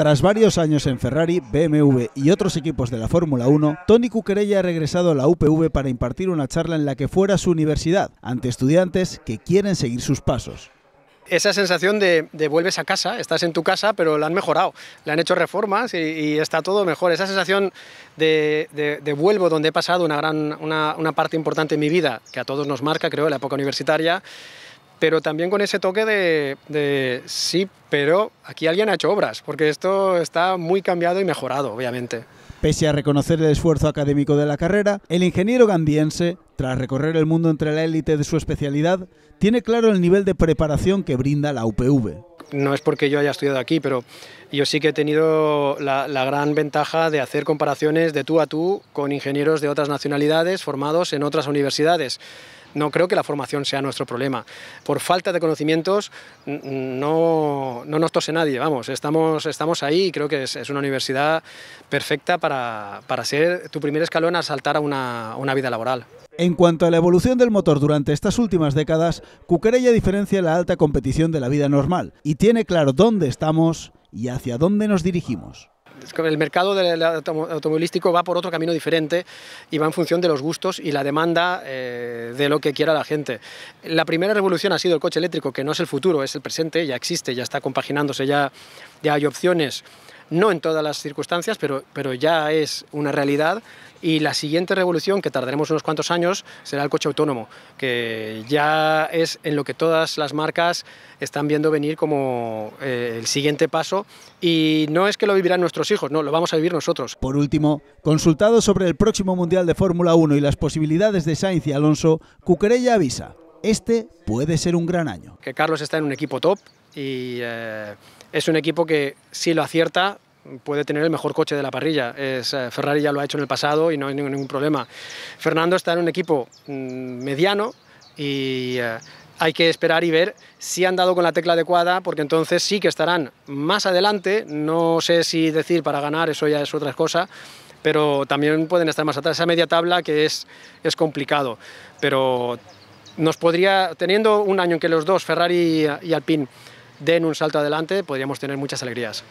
Tras varios años en Ferrari, BMW y otros equipos de la Fórmula 1, Tony Cuquerella ha regresado a la UPV para impartir una charla en la que fuera su universidad, ante estudiantes que quieren seguir sus pasos esa sensación de, vuelves a casa, estás en tu casa, pero la han mejorado, le han hecho reformas y, está todo mejor. Esa sensación de, vuelvo donde he pasado una, gran, una, parte importante de mi vida, que a todos nos marca, creo, la época universitaria, pero también con ese toque de, sí, pero aquí alguien ha hecho obras, porque esto está muy cambiado y mejorado, obviamente. Pese a reconocer el esfuerzo académico de la carrera, el ingeniero gandiense, tras recorrer el mundo entre la élite de su especialidad, tiene claro el nivel de preparación que brinda la UPV. No es porque yo haya estudiado aquí, pero yo sí que he tenido la, la, gran ventaja de hacer comparaciones de tú a tú con ingenieros de otras nacionalidades formados en otras universidades. No creo que la formación sea nuestro problema. Por falta de conocimientos no, no nos tose nadie, vamos, estamos, estamos ahí y creo que es, es una universidad perfecta para, para, ser tu primer escalón a saltar a una, una vida laboral. En cuanto a la evolución del motor durante estas últimas décadas, Cuquerella diferencia la alta competición de la vida normal y tiene claro dónde estamos y hacia dónde nos dirigimos el mercado automovilístico va por otro camino diferente y va en función de los gustos y la demanda eh, de lo que quiera la gente. La primera revolución ha sido el coche eléctrico, que no es el futuro, es el presente, ya existe, ya está compaginándose, ya, ya hay opciones no en todas las circunstancias, pero, pero ya es una realidad. Y la siguiente revolución, que tardaremos unos cuantos años, será el coche autónomo, que ya es en lo que todas las marcas están viendo venir como eh, el siguiente paso. Y no es que lo vivirán nuestros hijos, no, lo vamos a vivir nosotros. Por último, consultado sobre el próximo Mundial de Fórmula 1 y las posibilidades de Sainz y Alonso, Cuquerella avisa, este puede ser un gran año. Que Carlos está en un equipo top y... Eh, es un equipo que si lo acierta puede tener el mejor coche de la parrilla. Es, eh, Ferrari ya lo ha hecho en el pasado y no hay ningún, problema. Fernando está en un equipo mm, mediano y eh, hay que esperar y ver si han dado con la tecla adecuada, porque entonces sí que estarán más adelante. No sé si decir para ganar, eso ya es otra cosa, pero también pueden estar más atrás. Esa media tabla que es, es complicado, pero nos podría, teniendo un año en que los dos, Ferrari y Alpine, den un salto adelante, podríamos tener muchas alegrías.